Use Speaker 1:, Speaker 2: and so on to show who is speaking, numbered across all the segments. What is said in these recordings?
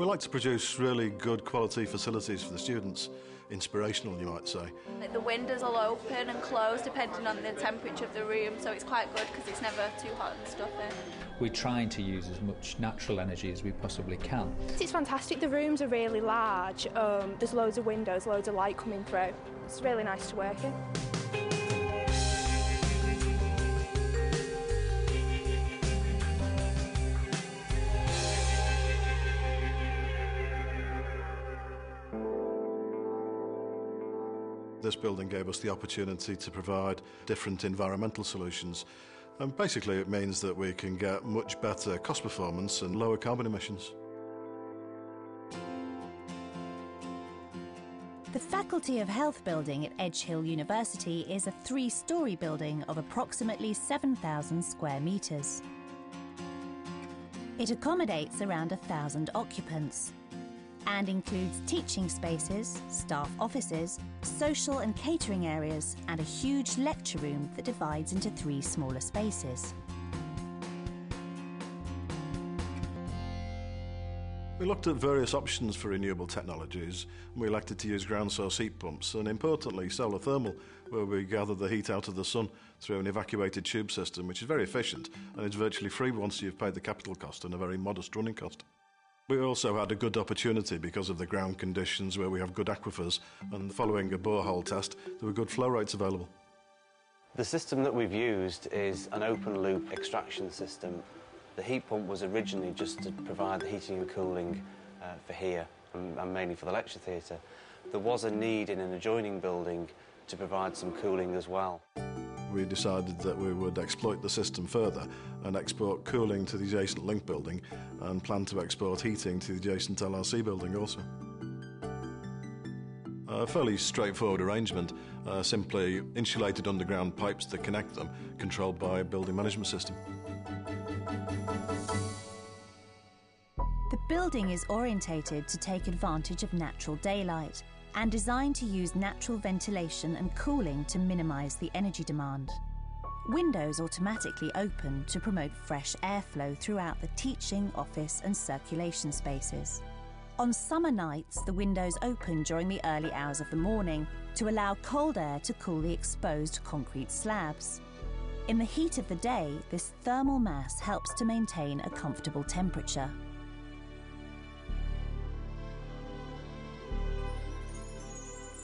Speaker 1: We like to produce really good quality facilities for the students, inspirational you might say.
Speaker 2: Like the windows will open and close depending on the temperature of the room, so it's quite good because it's never too hot and stuffy.
Speaker 3: We're trying to use as much natural energy as we possibly can.
Speaker 4: It's fantastic. The rooms are really large. Um, there's loads of windows, loads of light coming through. It's really nice to work in.
Speaker 1: This building gave us the opportunity to provide different environmental solutions. And basically, it means that we can get much better cost performance and lower carbon emissions.
Speaker 5: The Faculty of Health building at Edge Hill University is a three story building of approximately 7,000 square metres. It accommodates around a thousand occupants and includes teaching spaces, staff offices, social and catering areas, and a huge lecture room that divides into three smaller spaces.
Speaker 1: We looked at various options for renewable technologies and we elected to use ground source heat pumps and importantly solar thermal where we gather the heat out of the sun through an evacuated tube system which is very efficient and is virtually free once you've paid the capital cost and a very modest running cost. We also had a good opportunity because of the ground conditions where we have good aquifers and following a borehole test there were good flow rates available.
Speaker 6: The system that we've used is an open loop extraction system. The heat pump was originally just to provide the heating and cooling uh, for here and, and mainly for the lecture theatre. There was a need in an adjoining building to provide some cooling as well
Speaker 1: we decided that we would exploit the system further and export cooling to the adjacent link building and plan to export heating to the adjacent LRC building also. A fairly straightforward arrangement, uh, simply insulated underground pipes that connect them, controlled by a building management system.
Speaker 5: The building is orientated to take advantage of natural daylight and designed to use natural ventilation and cooling to minimise the energy demand. Windows automatically open to promote fresh airflow throughout the teaching, office and circulation spaces. On summer nights, the windows open during the early hours of the morning to allow cold air to cool the exposed concrete slabs. In the heat of the day, this thermal mass helps to maintain a comfortable temperature.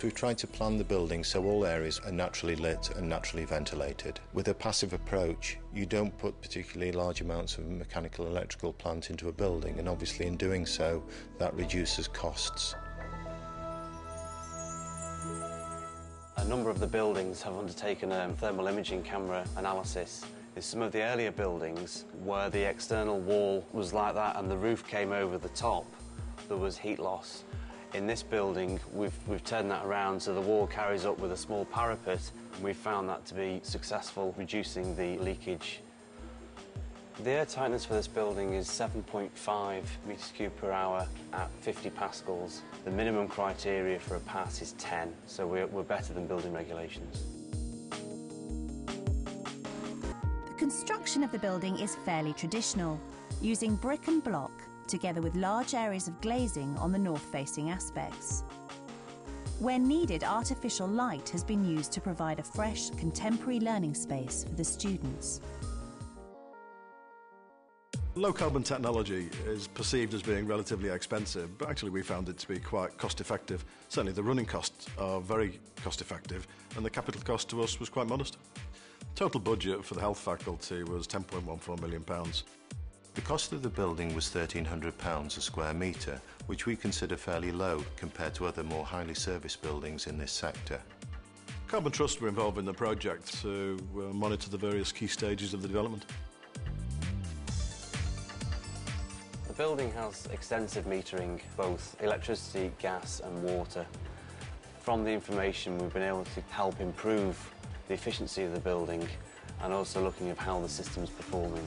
Speaker 7: We've tried to plan the building so all areas are naturally lit and naturally ventilated. With a passive approach, you don't put particularly large amounts of mechanical electrical plant into a building, and obviously, in doing so, that reduces costs.
Speaker 6: A number of the buildings have undertaken a thermal imaging camera analysis. In some of the earlier buildings, where the external wall was like that and the roof came over the top, there was heat loss in this building, we've, we've turned that around so the wall carries up with a small parapet. And we've found that to be successful, reducing the leakage. The air tightness for this building is 7.5 metres cubed per hour at 50 pascals. The minimum criteria for a pass is 10, so we're, we're better than building regulations.
Speaker 5: The construction of the building is fairly traditional, using brick and block together with large areas of glazing on the north-facing aspects. Where needed, artificial light has been used to provide a fresh, contemporary learning space for the students.
Speaker 1: Low carbon technology is perceived as being relatively expensive, but actually we found it to be quite cost effective. Certainly the running costs are very cost effective, and the capital cost to us was quite modest. Total budget for the health faculty was £10.14 million.
Speaker 7: The cost of the building was £1,300 a square metre, which we consider fairly low compared to other more highly serviced buildings in this sector.
Speaker 1: Carbon Trust were involved in the project to uh, monitor the various key stages of the development.
Speaker 6: The building has extensive metering, both electricity, gas and water. From the information we've been able to help improve the efficiency of the building and also looking at how the system is performing.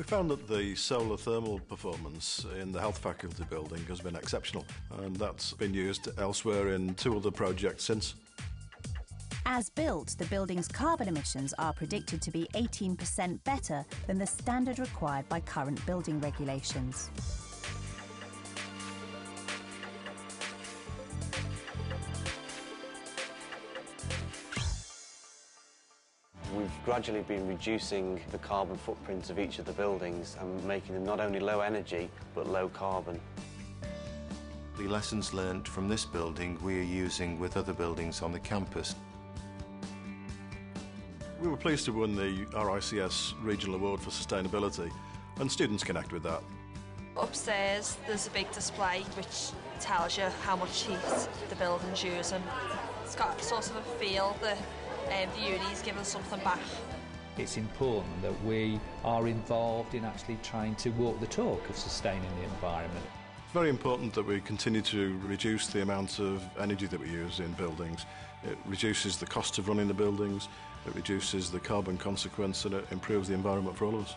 Speaker 1: We found that the solar thermal performance in the health faculty building has been exceptional and that's been used elsewhere in two other projects since.
Speaker 5: As built, the building's carbon emissions are predicted to be 18% better than the standard required by current building regulations.
Speaker 6: Gradually been reducing the carbon footprint of each of the buildings and making them not only low energy but low carbon.
Speaker 7: The lessons learned from this building we are using with other buildings on the campus.
Speaker 1: We were pleased to win the RICS Regional Award for Sustainability, and students connect with that.
Speaker 8: Upstairs, there's a big display which tells you how much heat the building's using. It's got sort of a feel that um, the uni's giving something back.
Speaker 3: It's important that we are involved in actually trying to walk the talk of sustaining the environment.
Speaker 1: It's very important that we continue to reduce the amount of energy that we use in buildings. It reduces the cost of running the buildings, it reduces the carbon consequence, and it improves the environment for all of us.